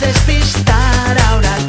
despistar ahora.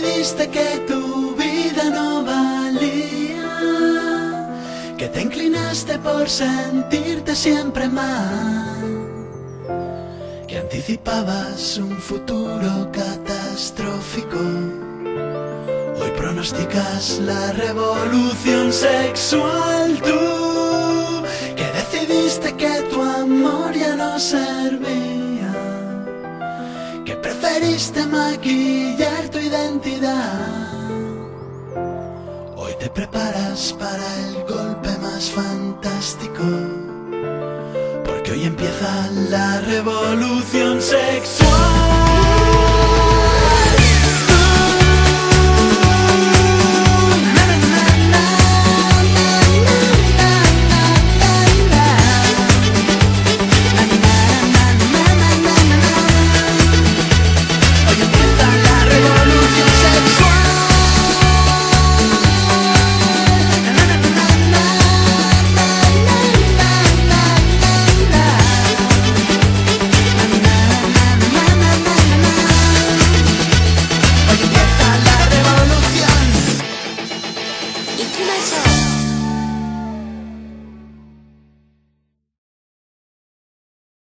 decidiste que tu vida no valía, que te inclinaste por sentirte siempre mal, que anticipabas un futuro catastrófico. Hoy pronosticas la revolución sexual tú, que decidiste que tu amor ya no servía, que preferiste maquillar Hoy te preparas para el golpe más fantástico, porque hoy empieza la revolución sexual.